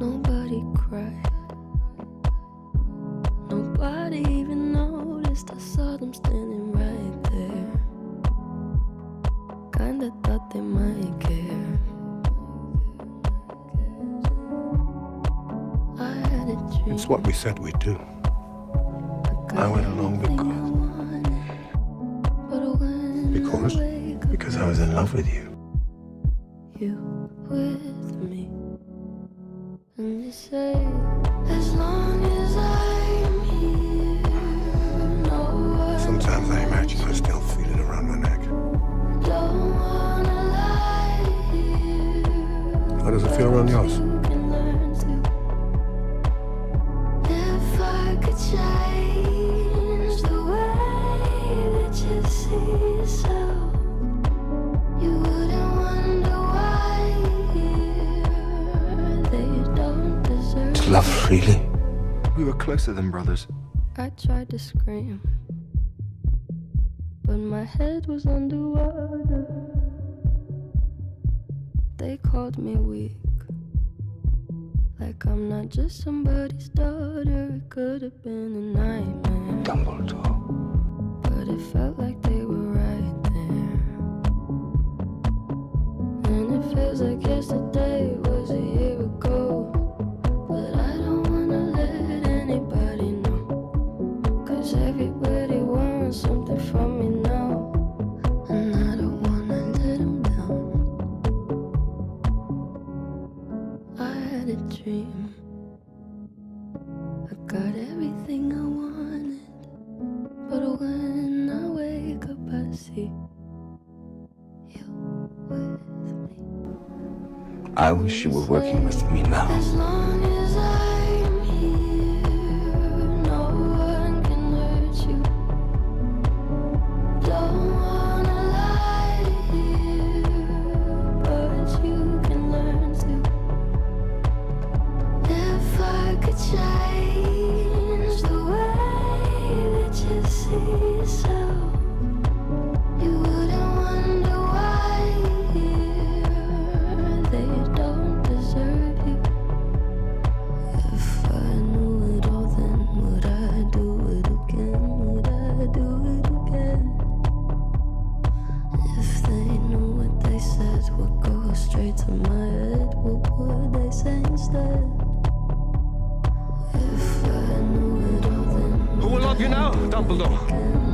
Nobody cried. Nobody even noticed. I saw them standing right there. Kinda thought they might care. I had a dream. It's what we said we'd do. I went along because. Because? Because I was in love with you. You Sometimes I imagine I still feel it around my neck. don't wanna lie here. How does it feel around yours? Love freely. We were closer than brothers. I tried to scream, but my head was underwater. They called me weak, like I'm not just somebody's daughter. It could have been a nightmare, everything I wanted. But when I wake up, I see you with me. I wish you were working with me now. You you know, Dumbledore?